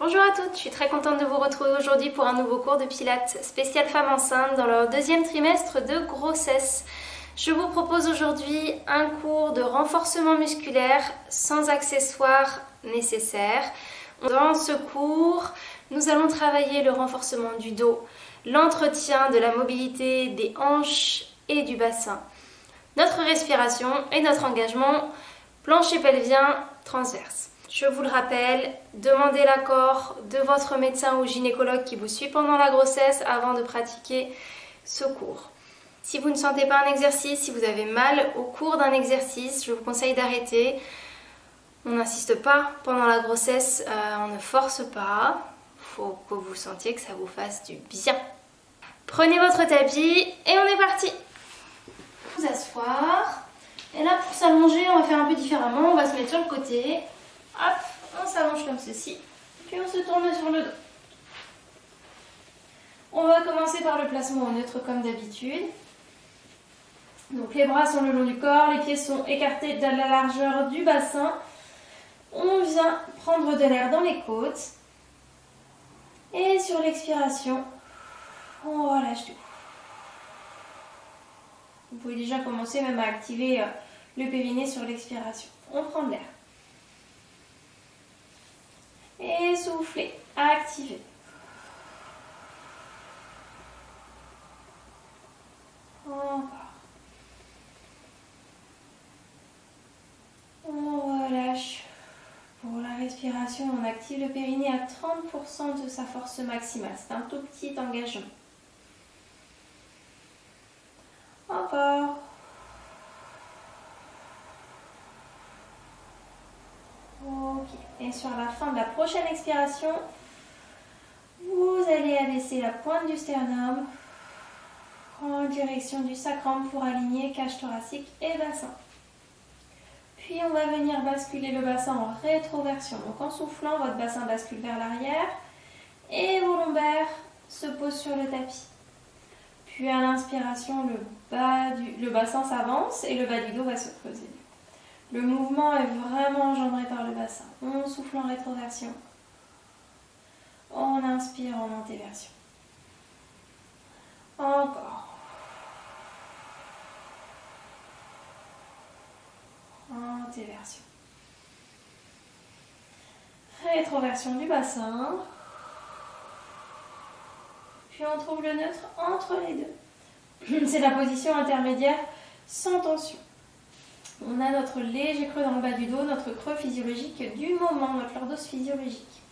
Bonjour à toutes, je suis très contente de vous retrouver aujourd'hui pour un nouveau cours de Pilates spécial femmes enceintes dans leur deuxième trimestre de grossesse. Je vous propose aujourd'hui un cours de renforcement musculaire sans accessoires nécessaires. Dans ce cours, nous allons travailler le renforcement du dos, l'entretien de la mobilité des hanches et du bassin, notre respiration et notre engagement plancher pelvien transverse. Je vous le rappelle, demandez l'accord de votre médecin ou gynécologue qui vous suit pendant la grossesse avant de pratiquer ce cours. Si vous ne sentez pas un exercice, si vous avez mal au cours d'un exercice, je vous conseille d'arrêter. On n'insiste pas pendant la grossesse, euh, on ne force pas. Faut que vous sentiez que ça vous fasse du bien. Prenez votre tapis et on est parti. Vous asseoir. Et là, pour s'allonger, on va faire un peu différemment. On va se mettre sur le côté. Hop, on s'allonge comme ceci. Puis on se tourne sur le dos. On va commencer par le placement au neutre comme d'habitude. Donc les bras sont le long du corps, les pieds sont écartés de la largeur du bassin. On vient prendre de l'air dans les côtes. Et sur l'expiration, on relâche tout. Vous pouvez déjà commencer même à activer euh, le périnée sur l'expiration. On prend de l'air. Et soufflez, activez. Encore. On relâche. Pour la respiration, on active le périnée à 30% de sa force maximale. C'est un tout petit engagement. Encore. Ok. Et sur la fin de la prochaine expiration, vous allez abaisser la pointe du sternum en direction du sacrum pour aligner cage thoracique et bassin. Puis on va venir basculer le bassin en rétroversion. Donc en soufflant, votre bassin bascule vers l'arrière et vos lombaires se posent sur le tapis. Puis à l'inspiration, le, le bassin s'avance et le bas du dos va se creuser. Le mouvement est vraiment engendré par le bassin. On souffle en rétroversion. On inspire en antéversion. Encore. Antéversion. Rétroversion du bassin. Puis on trouve le neutre entre les deux. C'est la position intermédiaire sans tension. On a notre léger creux dans le bas du dos, notre creux physiologique du moment, notre lordose physiologique.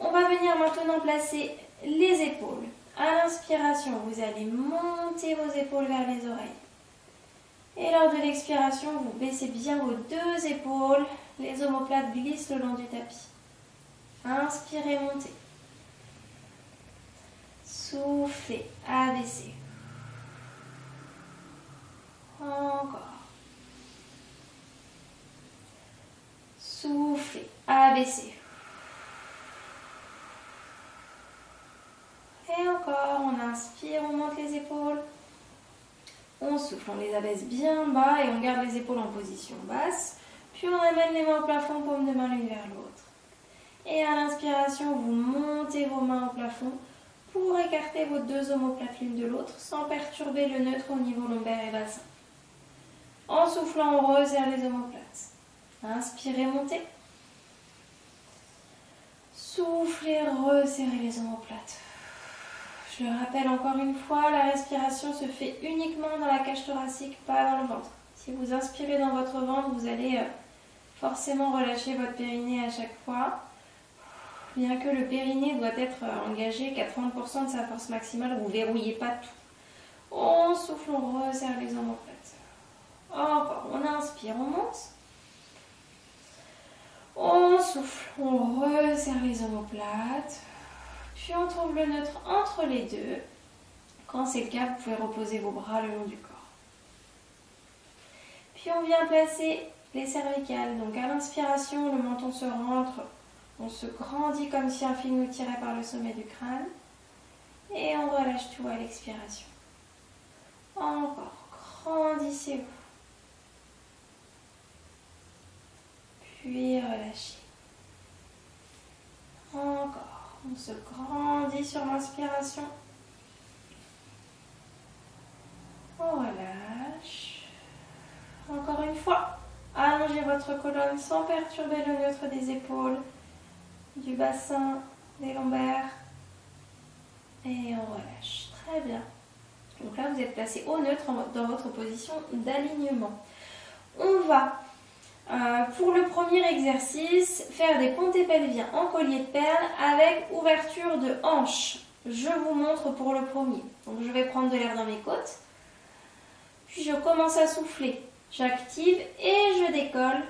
On va venir maintenant placer les épaules. À l'inspiration, vous allez monter vos épaules vers les oreilles. Et lors de l'expiration, vous baissez bien vos deux épaules. Les omoplates glissent le long du tapis. Inspirez, montez. Soufflez, abaissez. Encore. Et encore, on inspire, on monte les épaules. On souffle, on les abaisse bien bas et on garde les épaules en position basse. Puis on amène les mains au plafond, paume de main l'une vers l'autre. Et à l'inspiration, vous montez vos mains au plafond pour écarter vos deux omoplates l'une de l'autre sans perturber le neutre au niveau lombaire et bassin. En soufflant, on resserre les omoplates. Inspirez, montez. Soufflez, resserrez les omoplates. Je le rappelle encore une fois, la respiration se fait uniquement dans la cage thoracique, pas dans le ventre. Si vous inspirez dans votre ventre, vous allez euh, forcément relâcher votre périnée à chaque fois. Bien que le périnée doit être euh, engagé 80% de sa force maximale, vous ne verrouillez pas tout. On souffle, on resserre les omoplates. Encore, on inspire, on monte. On souffle, on resserre les omoplates. Puis on trouve le neutre entre les deux. Quand c'est le cas, vous pouvez reposer vos bras le long du corps. Puis on vient placer les cervicales. Donc à l'inspiration, le menton se rentre. On se grandit comme si un fil nous tirait par le sommet du crâne. Et on relâche tout à l'expiration. Encore. Grandissez-vous. Puis relâchez. Encore. On se grandit sur l'inspiration. On relâche. Encore une fois, allongez votre colonne sans perturber le neutre des épaules, du bassin, des lombaires. Et on relâche. Très bien. Donc là, vous êtes placé au neutre dans votre position d'alignement. On va, euh, pour le premier exercice, faire des pontés pelviens en collier de perles avec ouverture de hanche. Je vous montre pour le premier. Donc je vais prendre de l'air dans mes côtes. Puis je commence à souffler. J'active et je décolle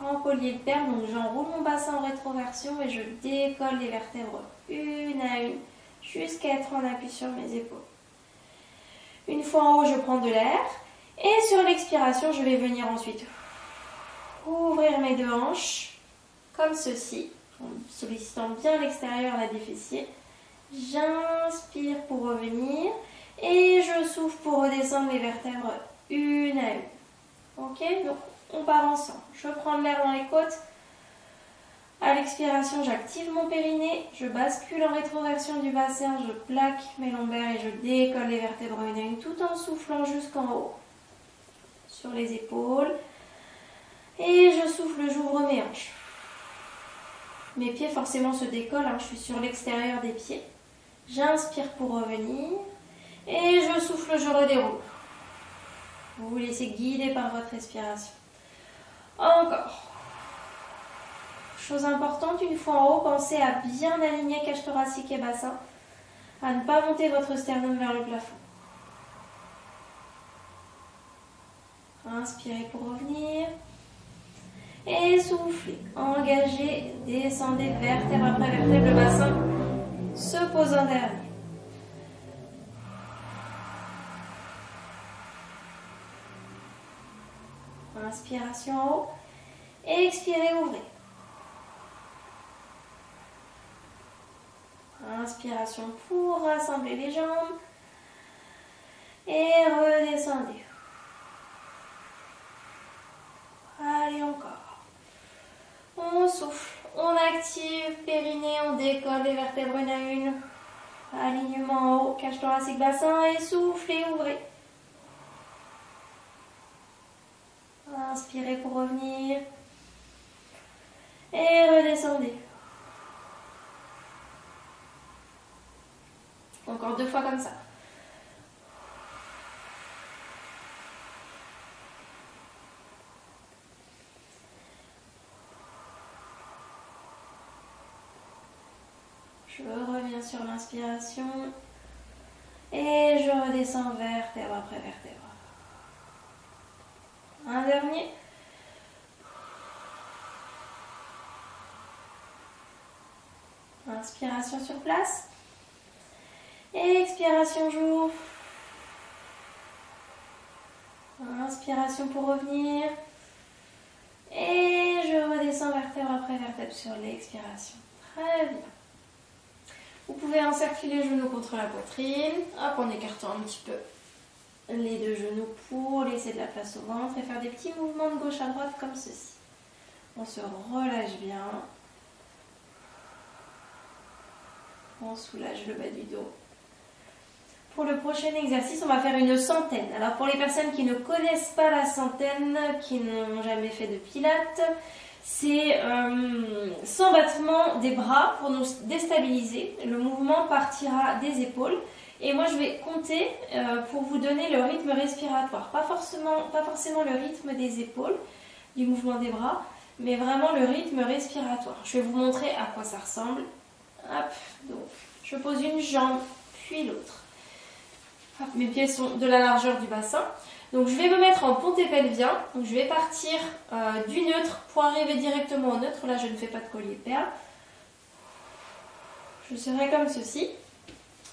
en collier de perles. Donc j'enroule mon bassin en rétroversion et je décolle les vertèbres une à une jusqu'à être en appui sur mes épaules. Une fois en haut, je prends de l'air. Et sur l'expiration, je vais venir ensuite ouvrir mes deux hanches, comme ceci, en sollicitant bien l'extérieur, la défessier. J'inspire pour revenir et je souffle pour redescendre les vertèbres une à une. Ok Donc on part ensemble. Je prends de l'air dans les côtes. À l'expiration, j'active mon périnée, je bascule en rétroversion du bassin, je plaque mes lombaires et je décolle les vertèbres une à une tout en soufflant jusqu'en haut sur les épaules. Et je souffle, j'ouvre mes hanches. Mes pieds forcément se décollent, hein, je suis sur l'extérieur des pieds. J'inspire pour revenir et je souffle, je redéroule. Vous vous laissez guider par votre respiration. Encore. Chose importante, une fois en haut, pensez à bien aligner cage thoracique et bassin, à ne pas monter votre sternum vers le plafond. Inspirez pour revenir. Et soufflez. Engagez, descendez vertèbre après vertèbre, le bassin se pose en dernier. Inspiration en haut. Expirez, ouvrez. Inspiration pour rassembler les jambes. Et redescendez. Allez encore. On souffle. On périnée, on décolle les vertèbres une à une. Alignement en haut, cage thoracique bassin et soufflez, ouvrez. Inspirez pour revenir. Et redescendez. Encore deux fois comme ça. Je reviens sur l'inspiration et je redescends vertèbre après vertèbre. Un dernier. Inspiration sur place. Expiration jour. Inspiration pour revenir. Et je redescends vertèbre après vertèbre sur l'expiration. Très bien. Vous pouvez encercler les genoux contre la poitrine. Hop, en écartant un petit peu les deux genoux pour laisser de la place au ventre et faire des petits mouvements de gauche à droite comme ceci. On se relâche bien. On soulage le bas du dos. Pour le prochain exercice, on va faire une centaine. Alors pour les personnes qui ne connaissent pas la centaine, qui n'ont jamais fait de pilates, c'est euh, sans battement des bras pour nous déstabiliser. Le mouvement partira des épaules. Et moi, je vais compter euh, pour vous donner le rythme respiratoire. Pas forcément, le rythme des épaules, du mouvement des bras, mais vraiment le rythme respiratoire. Je vais vous montrer à quoi ça ressemble. Donc je pose une jambe, puis l'autre. Mes pieds sont de la largeur du bassin. Donc je vais me mettre en ponté pelvien. Donc je vais partir euh, du neutre pour arriver directement au neutre. Là, je ne fais pas de collier de perles. Je serai comme ceci,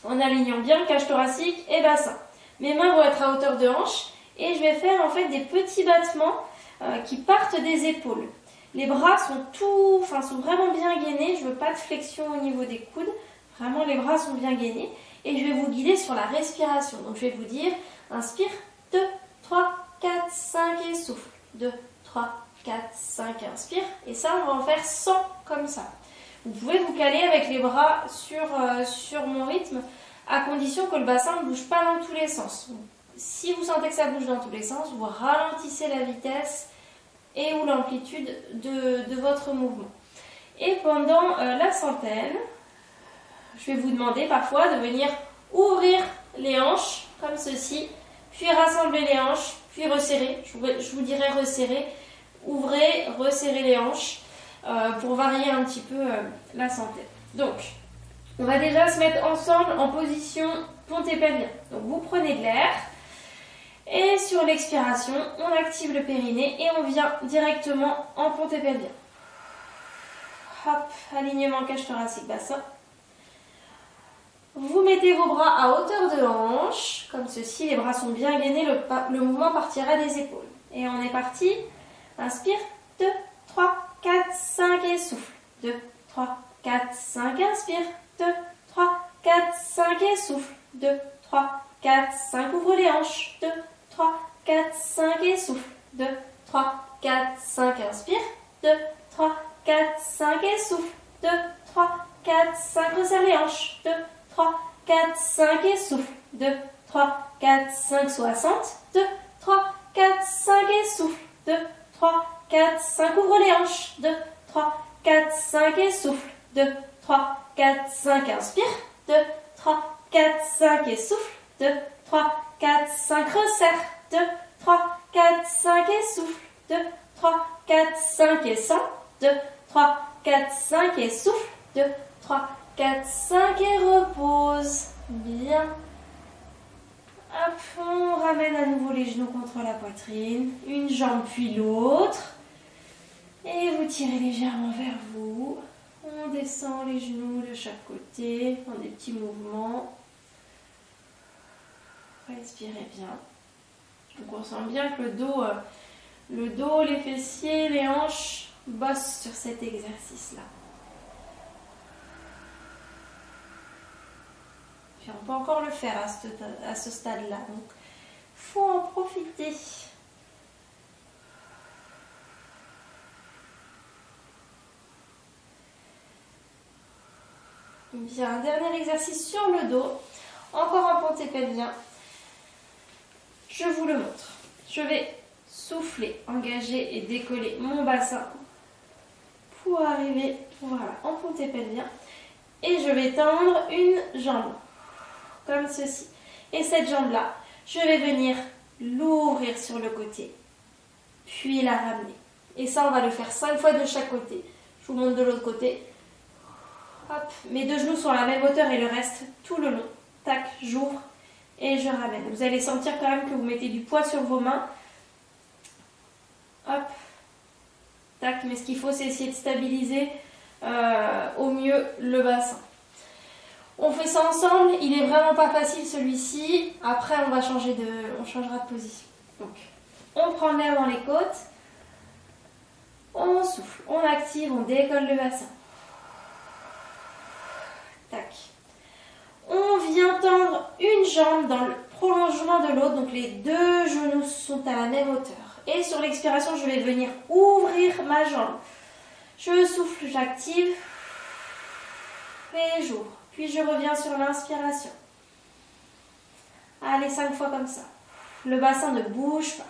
en alignant bien cage thoracique et bassin. Mes mains vont être à hauteur de hanche et je vais faire en fait des petits battements euh, qui partent des épaules. Les bras sont tout, enfin sont vraiment bien gainés. Je veux pas de flexion au niveau des coudes. Vraiment, les bras sont bien gainés. Et je vais vous guider sur la respiration. Donc je vais vous dire, inspire, 2, 3, 4, 5 et souffle. 2, 3, 4, 5 inspire. Et ça, on va en faire 100 comme ça. Vous pouvez vous caler avec les bras sur, euh, sur mon rythme, à condition que le bassin ne bouge pas dans tous les sens. Si vous sentez que ça bouge dans tous les sens, vous ralentissez la vitesse et ou l'amplitude de, votre mouvement. Et pendant euh, la centaine, je vais vous demander parfois de venir ouvrir les hanches comme ceci, puis rassembler les hanches, puis resserrer. Je vous, dirais resserrer. Ouvrez, resserrez les hanches euh, pour varier un petit peu euh, la santé. Donc, on va déjà se mettre ensemble en position ponté pelvien. Donc, vous prenez de l'air. Et sur l'expiration, on active le périnée et on vient directement en ponté pelvien. Hop, alignement cage thoracique bassin. Vous mettez vos bras à hauteur de hanche, comme ceci, les bras sont bien gainés, le, mouvement partira des épaules. Et on est parti. Inspire, 2, 3, 4, 5 et souffle. 2, 3, 4, 5, inspire. 2, 3, 4, 5 et souffle. 2, 3, 4, 5, ouvre les hanches. 2, 3, 4, 5 et souffle. 2, 3, 4, 5, inspire. 2, 3, 4, 5 et souffle. 2, 3, 4, 5, resserre les hanches. 2, 3, 4, 5 et souffle. 2, 3, 4, 5, 60. 2, 3, 4, 5 et souffle. 2, 3, 4, 5, ouvre les hanches. 2, 3, 4, 5 et souffle. 2, 3, 4, 5, inspire. 2, 3, 4, 5 et souffle. 2, 3, 4, 5, resserre. 2, 3, 4, 5 et souffle. 2, 3, 4, 5 et 100. 2, 3, 4, 5 et souffle. 2, 3, 4, 5 et repose. Bien. Hop, on ramène à nouveau les genoux contre la poitrine. Une jambe puis l'autre. Et vous tirez légèrement vers vous. On descend les genoux de chaque côté en des petits mouvements. Respirez bien. Donc on sent bien que le dos, euh, le dos, les fessiers, les hanches bossent sur cet exercice-là. On peut encore le faire à ce, stade-là. Donc, faut en profiter. Bien, un dernier exercice sur le dos. Encore un ponté pelvien. Je vous le montre. Je vais souffler, engager et décoller mon bassin pour arriver voilà, en ponté pelvien. Et je vais tendre une jambe comme ceci. Et cette jambe-là, je vais venir l'ouvrir sur le côté, puis la ramener. Et ça, on va le faire 5 fois de chaque côté. Je vous montre de l'autre côté. Hop, mes deux genoux sont à la même hauteur et le reste tout le long. Tac, j'ouvre et je ramène. Vous allez sentir quand même que vous mettez du poids sur vos mains. Hop, tac, mais ce qu'il faut, c'est essayer de stabiliser euh, au mieux le bassin. On fait ça ensemble, il est vraiment pas facile celui-ci. Après, on va changer de, on changera de position. Donc, on prend l'air dans les côtes, on souffle, on active, on décolle le bassin. Tac. On vient tendre une jambe dans le prolongement de l'autre, donc les deux genoux sont à la même hauteur. Et sur l'expiration, je vais venir ouvrir ma jambe. Je souffle, j'active. Puis je reviens sur l'inspiration. Allez, cinq fois comme ça. Le bassin ne bouge pas.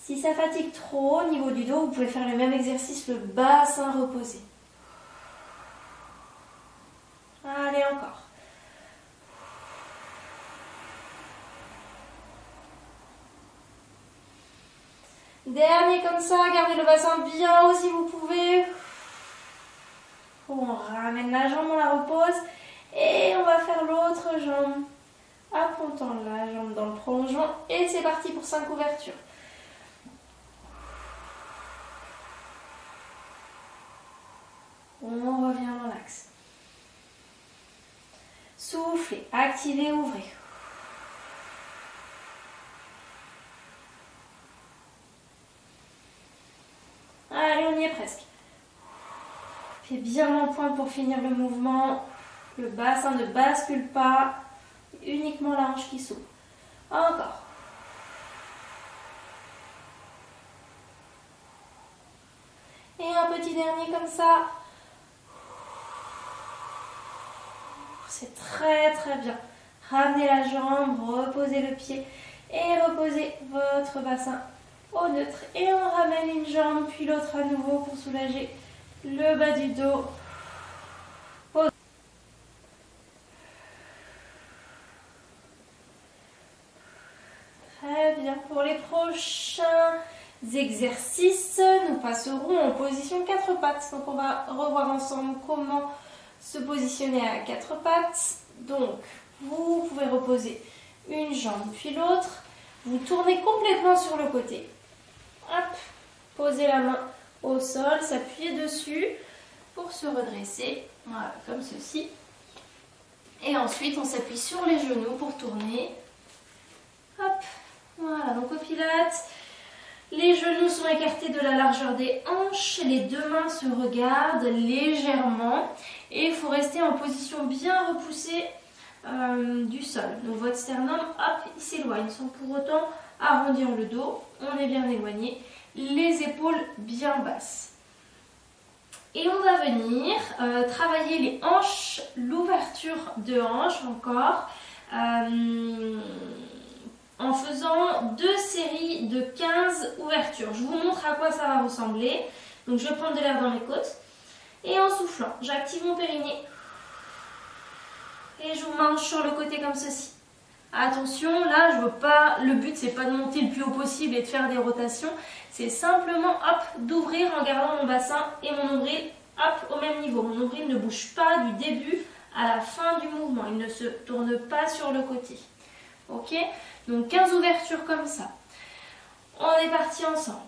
Si ça fatigue trop au niveau du dos, vous pouvez faire le même exercice, le bassin reposé. Allez, encore. Dernier comme ça, gardez le bassin bien haut si vous pouvez. On ramène la jambe, on la repose. Et on va faire l'autre jambe. Appontant la jambe dans le prolongement. Et c'est parti pour 5 ouvertures. On revient dans l'axe. Soufflez, activez, ouvrez. Presque. Pied bien en pointe pour finir le mouvement. Le bassin ne bascule pas. Uniquement la hanche qui s'ouvre. Encore. Et un petit dernier comme ça. C'est très très bien. Ramenez la jambe, reposez le pied et reposez votre bassin au neutre. Et on ramène une jambe puis l'autre à nouveau pour soulager le bas du dos. Très bien. Pour les prochains exercices, nous passerons en position quatre pattes. Donc on va revoir ensemble comment se positionner à quatre pattes. Donc vous pouvez reposer une jambe puis l'autre. Vous tournez complètement sur le côté. Hop, posez la main au sol, s'appuyer dessus pour se redresser. Voilà, comme ceci. Et ensuite, on s'appuie sur les genoux pour tourner. Hop, voilà, donc au pilates. Les genoux sont écartés de la largeur des hanches, les deux mains se regardent légèrement et il faut rester en position bien repoussée euh, du sol. Donc votre sternum, hop, il s'éloigne sans pour autant arrondir le dos. On est bien éloigné. Les épaules bien basses. Et on va venir euh, travailler les hanches, l'ouverture de hanches encore. Euh, en faisant deux séries de 15 ouvertures. Je vous montre à quoi ça va ressembler. Donc je vais prendre de l'air dans mes côtes. Et en soufflant, j'active mon périnée. Et je vous mange sur le côté comme ceci. Attention, là, je veux pas. Le but, c'est pas de monter le plus haut possible et de faire des rotations. C'est simplement, hop, d'ouvrir en gardant mon bassin et mon nombril, au même niveau. Mon nombril ne bouge pas du début à la fin du mouvement. Il ne se tourne pas sur le côté. Ok? Donc 15 ouvertures comme ça. On est parti ensemble.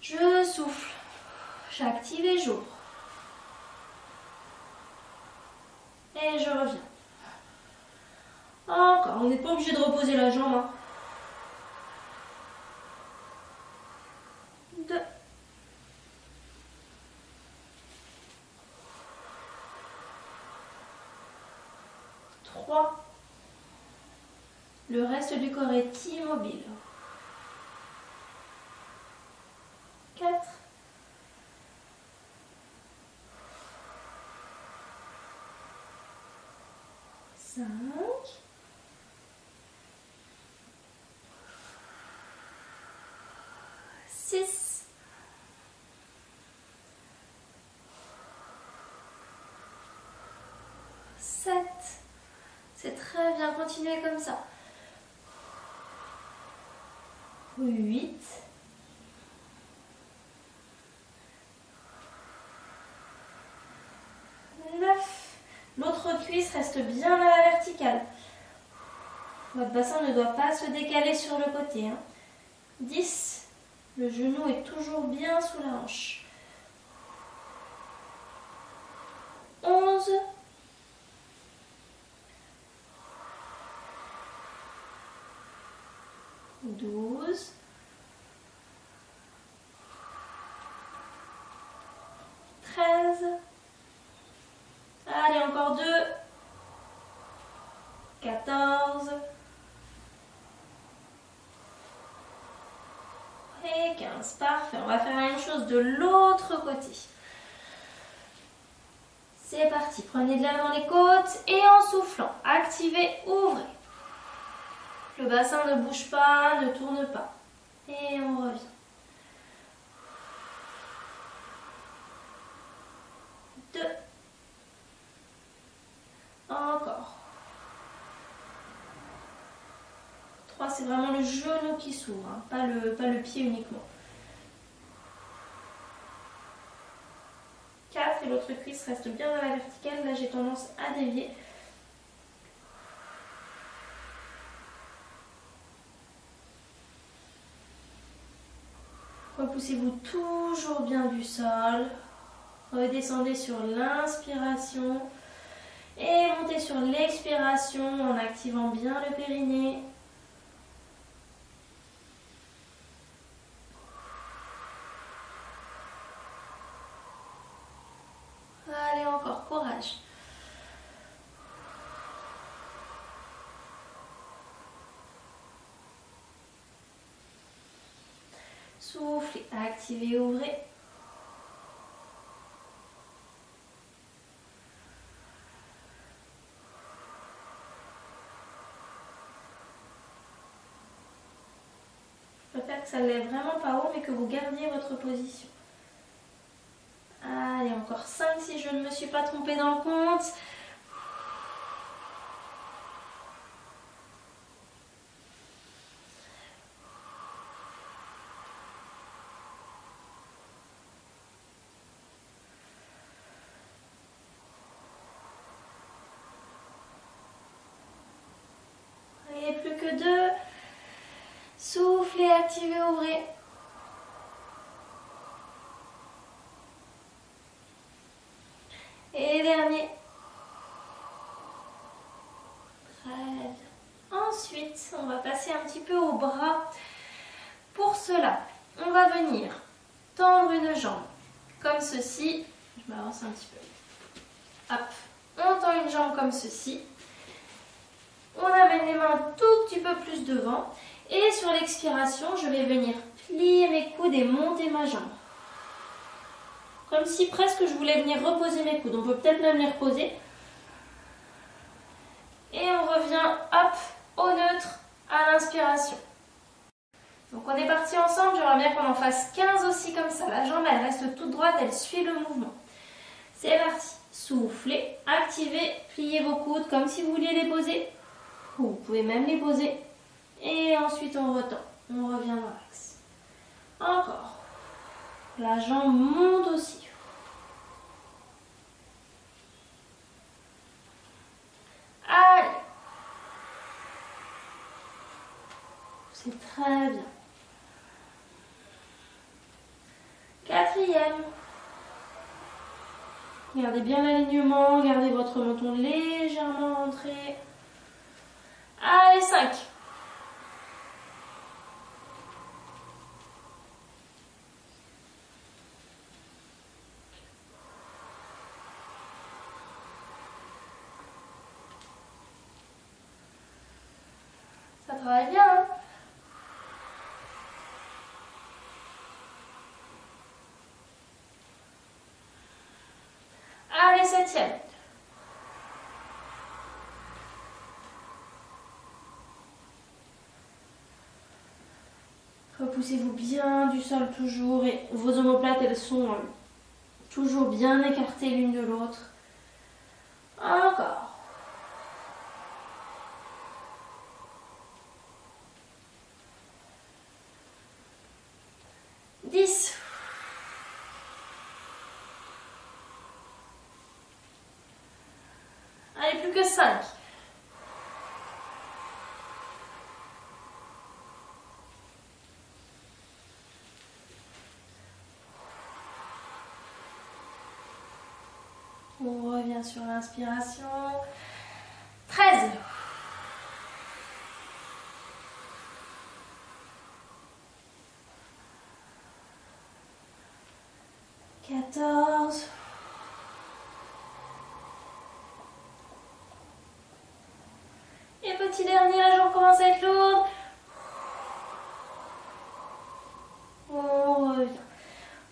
Je souffle. J'active et j'ouvre. Et je reviens. Encore. On n'est pas obligé de reposer la jambe. Hein. Deux. Trois. Le reste du corps est immobile. 4. 5. 6. 7. C'est très bien, continuez comme ça. 8. 9. L'autre cuisse reste bien à la verticale. Votre bassin ne doit pas se décaler sur le côté. 10. Hein. Le genou est toujours bien sous la hanche. 11. 12, 13, allez encore deux, 14 et 15, parfait, on va faire la même chose de l'autre côté. C'est parti, prenez de l'air dans les côtes et en soufflant, activez, ouvrez. Le bassin ne bouge pas, ne tourne pas. Et on revient. Deux. Encore. Trois, c'est vraiment le genou qui s'ouvre, hein, pas, le, pas le pied uniquement. Quatre, et l'autre cuisse reste bien à la verticale. Là, j'ai tendance à dévier. Repoussez-vous toujours bien du sol. Redescendez sur l'inspiration. Et montez sur l'expiration en activant bien le périnée. Allez, encore, courage. Activez, ouvrez. Je préfère que ça ne lève vraiment pas haut, mais que vous gardiez votre position. Allez, encore 5 si je ne me suis pas trompée dans le compte. Plus que deux. Soufflez, activez, ouvrez. Et dernier. Ensuite, on va passer un petit peu au bras. Pour cela, on va venir tendre une jambe comme ceci. Je m'avance un petit peu. Hop. On tend une jambe comme ceci. On amène les mains un tout petit peu plus devant. Et sur l'expiration, je vais venir plier mes coudes et monter ma jambe. Comme si presque je voulais venir reposer mes coudes. On peut peut-être même les reposer. Et on revient, hop, au neutre à l'inspiration. Donc on est parti ensemble, j'aimerais bien qu'on en fasse 15 aussi comme ça. La jambe, elle reste toute droite, elle suit le mouvement. C'est parti. Soufflez, activez, pliez vos coudes comme si vous vouliez les poser. Vous pouvez même les poser. Et ensuite on retend. On revient dans l'axe. Encore. La jambe monte aussi. Allez. C'est très bien. Quatrième. Gardez bien l'alignement, gardez votre menton légèrement rentré. Allez, 5. Ça travaille bien, hein Allez, septième. Repoussez-vous bien du sol toujours et vos omoplates, elles sont euh, toujours bien écartées l'une de l'autre. Encore. Dix. Allez, plus que cinq. On revient sur l'inspiration. 13. Quatorze. Et petit dernier, la jambe commence à être lourde. On revient.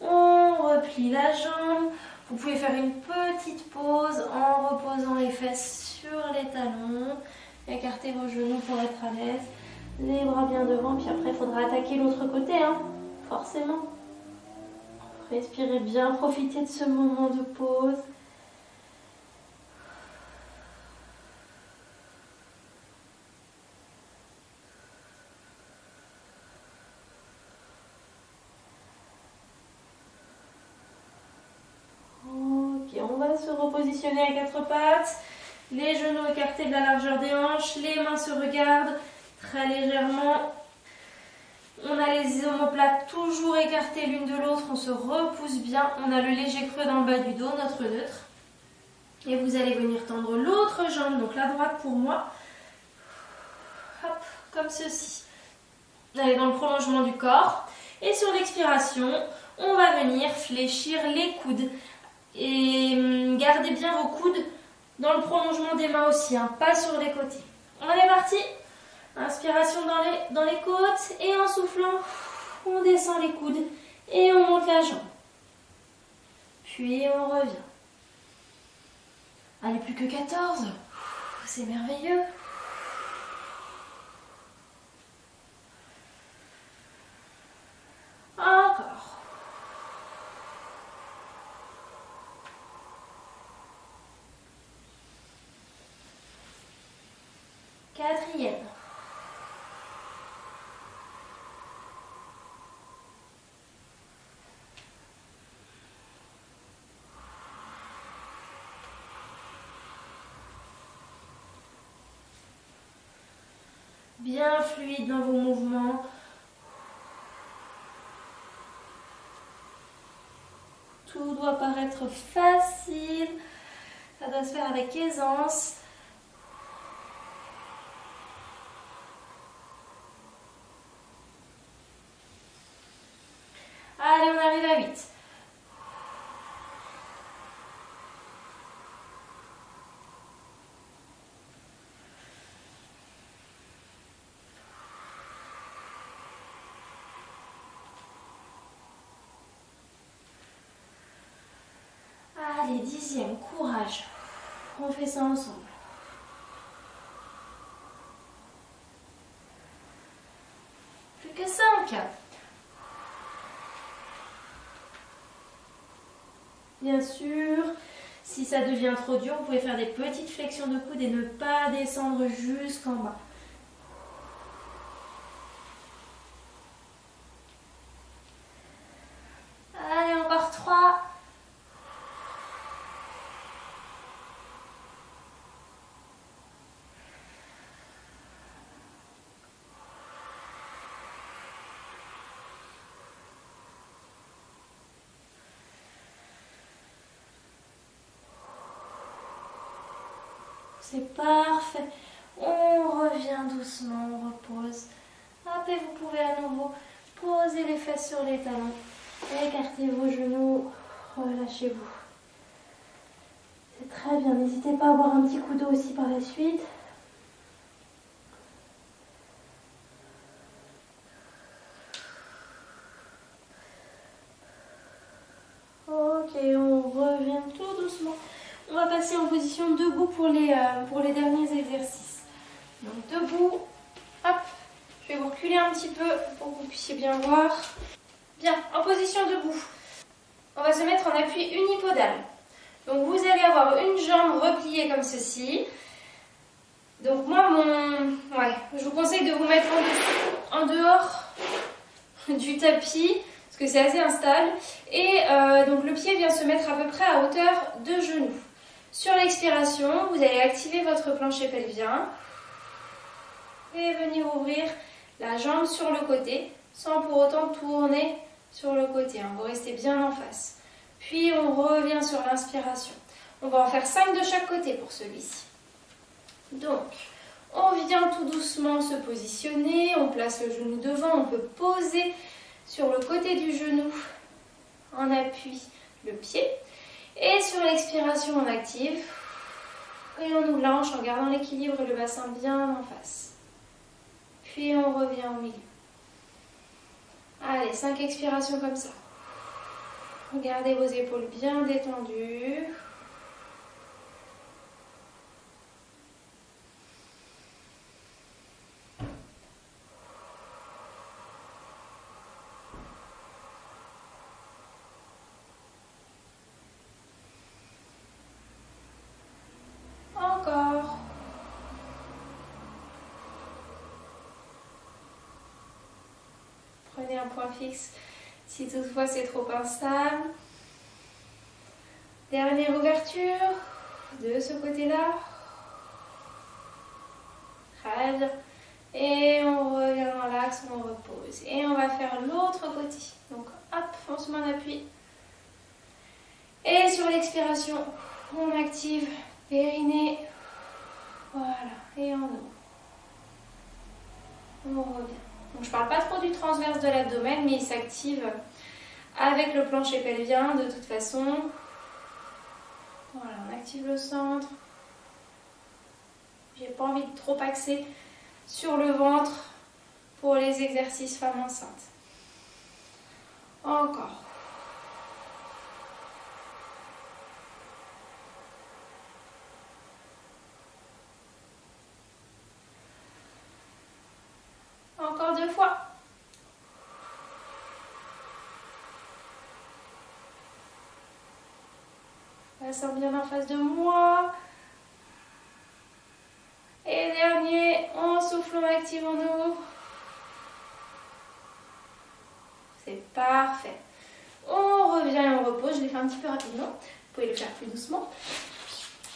On replie la jambe. Vous faire une petite pause en reposant les fesses sur les talons. Écartez vos genoux pour être à l'aise. Les bras bien devant, puis après il faudra attaquer l'autre côté, hein, forcément. Respirez bien, profitez de ce moment de pause. Ok, on va se repositionner à quatre pattes. Les genoux écartés de la largeur des hanches. Les mains se regardent très légèrement. On a les omoplates toujours écartées l'une de l'autre. On se repousse bien. On a le léger creux dans le bas du dos, notre neutre. Et vous allez venir tendre l'autre jambe, donc la droite pour moi. Comme ceci. Allez dans le prolongement du corps. Et sur l'expiration, on va venir fléchir les coudes. Et hum, gardez bien vos coudes dans le prolongement des mains aussi, hein, pas sur les côtés. On est parti Inspiration dans les, dans les côtes et en soufflant, on descend les coudes et on monte la jambe. Puis on revient. Allez, plus que 14. C'est merveilleux. Quatrième. Bien fluide dans vos mouvements. Tout doit paraître facile. Ça doit se faire avec aisance. Allez, on arrive à 8. Allez, dixième, courage. On fait ça ensemble. Plus que 5. Bien sûr, si ça devient trop dur, vous pouvez faire des petites flexions de coude et ne pas descendre jusqu'en bas. Allez, encore 3. C'est parfait. On revient doucement, on repose. Hop, et vous pouvez à nouveau poser les fesses sur les talons. Écartez vos genoux, relâchez-vous. C'est très bien. N'hésitez pas à boire un petit coup d'eau aussi par la suite. Ok, on revient tout doucement. On va passer en position debout pour les, euh, pour les derniers exercices. Donc debout, hop, je vais vous reculer un petit peu pour que vous puissiez bien voir. Bien, en position debout, on va se mettre en appui unipodal. Donc vous allez avoir une jambe repliée comme ceci. Donc moi, mon, je vous conseille de vous mettre en, dehors du tapis parce que c'est assez instable. Et euh, donc le pied vient se mettre à peu près à hauteur de genou. Sur l'expiration, vous allez activer votre plancher pelvien et venir ouvrir la jambe sur le côté sans pour autant tourner sur le côté. Hein. Vous restez bien en face. Puis on revient sur l'inspiration. On va en faire 5 de chaque côté pour celui-ci. Donc, on vient tout doucement se positionner, on place le genou devant, on peut poser sur le côté du genou en appui le pied. Et sur l'expiration, on active. Et on la hanche en gardant l'équilibre et le bassin bien en face. Puis on revient au milieu. Allez, 5 expirations comme ça. Gardez vos épaules bien détendues. Encore. Prenez point fixe si toutefois c'est trop instable. Dernière ouverture de ce côté-là. Très bien. Et on revient dans l'axe, on repose. Et on va faire l'autre côté. Donc hop, on se met en appui. Et sur l'expiration, on active périnée. Voilà. Et on ouvre. On revient. Je parle pas trop du transverse de l'abdomen, mais il s'active avec le plancher pelvien de toute façon. Voilà, on active le centre. J'ai pas envie de trop axer sur le ventre pour les exercices femmes enceintes. Encore deux fois. Bassin bien en face de moi. Et dernier. Active, on ouvre. C'est parfait. On revient et on repose. Je l'ai fait un petit peu rapidement. Vous pouvez le faire plus doucement.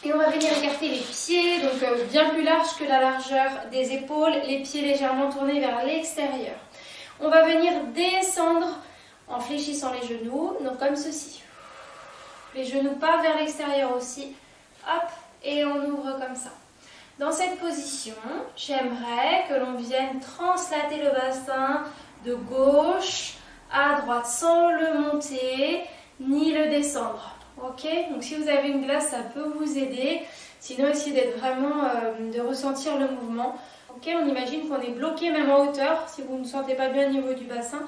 Et on va venir écarter les pieds, donc euh, bien plus large que la largeur des épaules, les pieds légèrement tournés vers l'extérieur. On va venir descendre en fléchissant les genoux, donc comme ceci. Les genoux pas vers l'extérieur aussi. Hop, et on ouvre comme ça. Dans cette position, j'aimerais que l'on vienne translater le bassin de gauche à droite sans le monter ni le descendre. Ok? Donc si vous avez une glace, ça peut vous aider. Sinon, essayez d'être vraiment, euh, de ressentir le mouvement. Ok? On imagine qu'on est bloqué même en hauteur si vous ne sentez pas bien au niveau du bassin.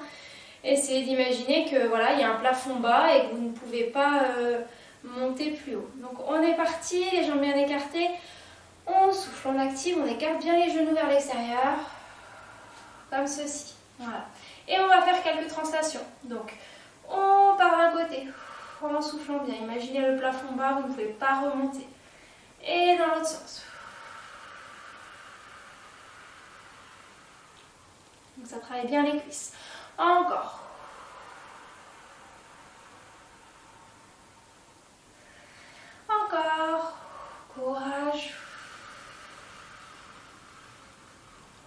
Essayez d'imaginer que voilà, il y a un plafond bas et que vous ne pouvez pas euh, monter plus haut. Donc on est parti, les jambes bien écartées. On souffle, on active, on écarte bien les genoux vers l'extérieur. Comme ceci. Voilà. Et on va faire quelques translations. Donc, on part d'un côté, en soufflant bien. Imaginez le plafond bas, vous ne pouvez pas remonter. Et dans l'autre sens. Donc ça travaille bien les cuisses. Encore. Encore. Courage.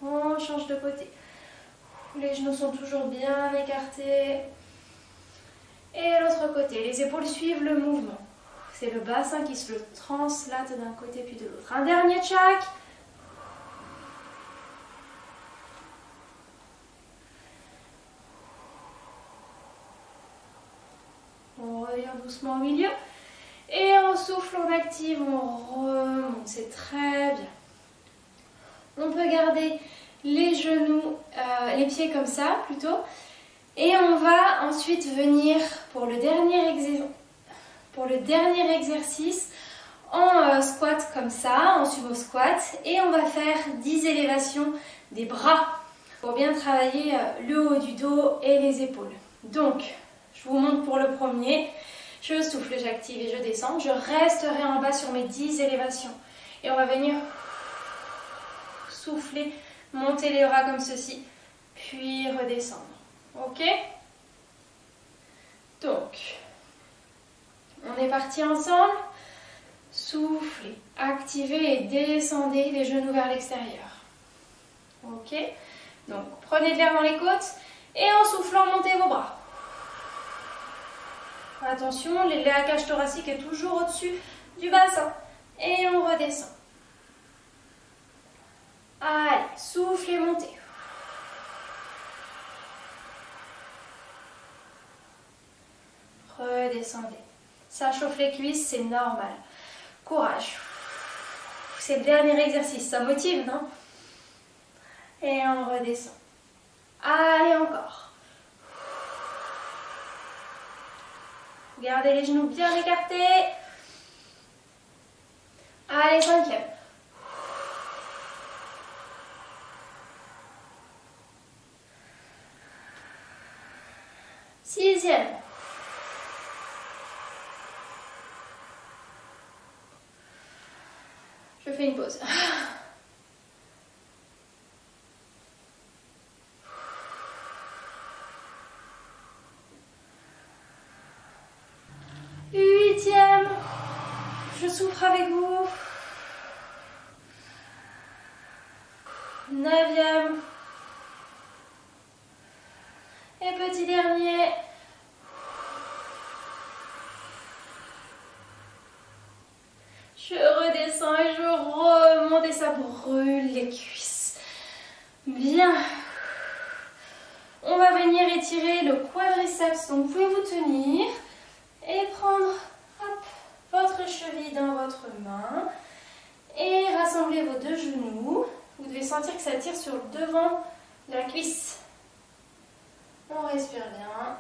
On change de côté. Les genoux sont toujours bien écartés. Et l'autre côté, les épaules suivent le mouvement. C'est le bassin qui se translate d'un côté puis de l'autre. Un dernier check. On revient doucement au milieu. Et on souffle, on active, on remonte. C'est très bien. On peut garder les genoux, euh, les pieds comme ça plutôt. Et on va ensuite venir pour le dernier, pour le dernier exercice en euh, squat comme ça, en sumo squat. Et on va faire 10 élévations des bras pour bien travailler euh, le haut du dos et les épaules. Donc, je vous montre pour le premier. Je souffle, j'active et je descends. Je resterai en bas sur mes 10 élévations. Et on va venir souffler Montez les bras comme ceci, puis redescendre. Ok? Donc, on est parti ensemble. Soufflez, activez et descendez les genoux vers l'extérieur. Ok? Donc, prenez de l'air dans les côtes et en soufflant, montez vos. Attention, la cage thoracique est toujours au-dessus du bassin. Et on redescend. Allez, soufflez, montez. Redescendez. Ça chauffe les cuisses, c'est normal. Courage. C'est le dernier exercice, ça motive, non? Et on redescend. Allez, encore. Gardez les genoux bien écartés. Allez, cinquième. Sixième. Je fais une pause. Huitième. Je souffre avec vous. Neuvième. Et petit dernier. Je redescends et je remonte et ça brûle les cuisses. Bien. On va venir étirer le quadriceps. Donc vous pouvez vous tenir et prendre votre cheville dans votre main et rassembler vos deux genoux. Vous devez sentir que ça tire sur le devant de la cuisse. On respire bien.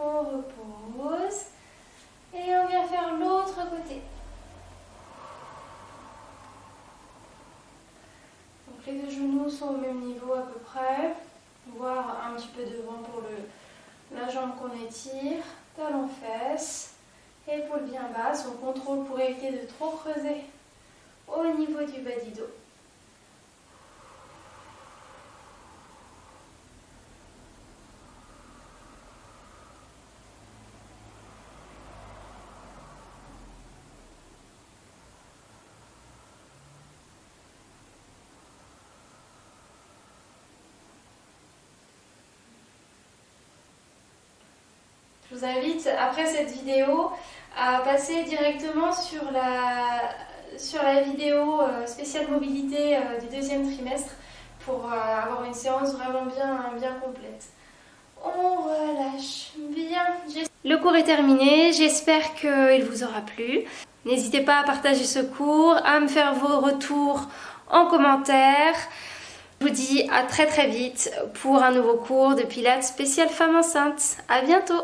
On repose. Les deux genoux sont au même niveau à peu près, voire un petit peu devant pour la jambe qu'on étire, talon fesse, épaule bien basse, on contrôle pour éviter de trop creuser au niveau du bas du dos. Vous invite, après cette vidéo, à passer directement sur la, sur la vidéo euh, spéciale mobilité euh, du deuxième trimestre pour euh, avoir une séance vraiment bien, bien complète. On relâche bien. Le cours est terminé, j'espère qu'il vous aura plu. N'hésitez pas à partager ce cours, à me faire vos retours en commentaire. Je vous dis à très très vite pour un nouveau cours de Pilates spécial femme enceinte. À bientôt